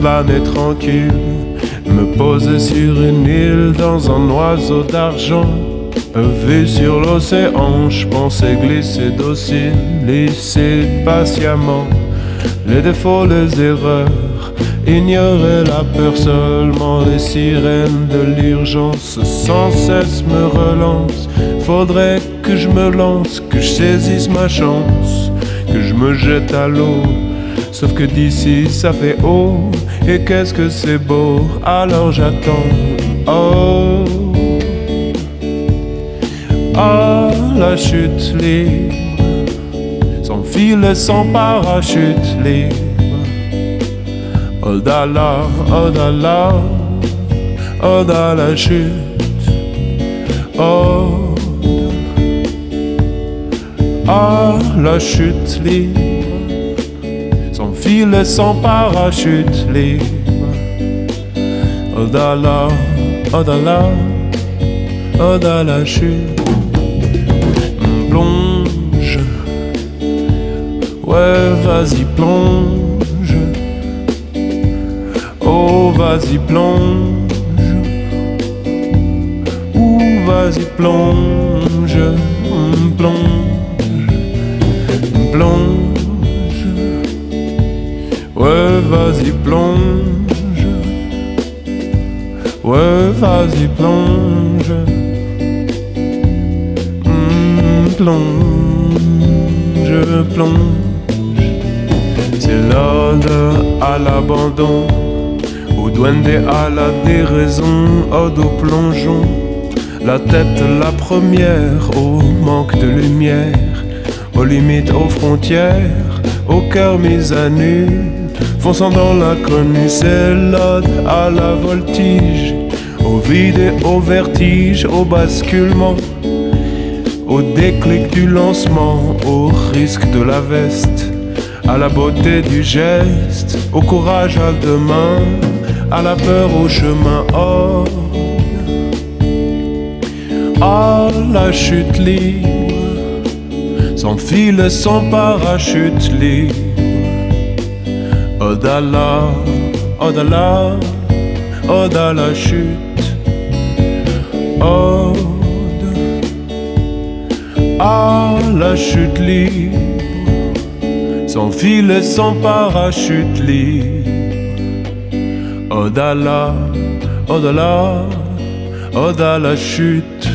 planète tranquille, me poser sur une île dans un oiseau d'argent. Vu sur l'océan, je pensais glisser docile, lisser patiemment les défauts, les erreurs. Ignorer la peur seulement, les sirènes de l'urgence sans cesse me relancent. Faudrait que je me lance, que je saisisse ma chance, que je me jette à l'eau. Sauf que d'ici ça fait haut, et qu'est-ce que c'est beau, alors j'attends. Oh, oh, la chute libre, sans fil et sans parachute libre. Oh là oh là, oh là la chute. Oh, oh la chute libre, sans sans parachute libre. Oh oh là, oh là la chute. Plonge, ouais vas-y plonge. Oh, vas-y, plonge. Ou vas-y, plonge. Mm, Plonge. Vas-y, plonge. Mm, Plonge, plonge. C'est l'ode à l'abandon, au duende à la déraison, ode au plongeon. La tête la première au manque de lumière, aux limites, aux frontières, au cœur mis à nu, fonçant dans l'inconnu, c'est l'ode à la voltige, au vide et au vertige, au basculement au déclic du lancement, au risque de la veste, à la beauté du geste, au courage à demain, à la peur au chemin. Oh, oh la chute libre, sans fil sans parachute libre. Là, oh la chute. à la chute libre, sans filet, sans parachute libre. Odala, Odala, Odala chute.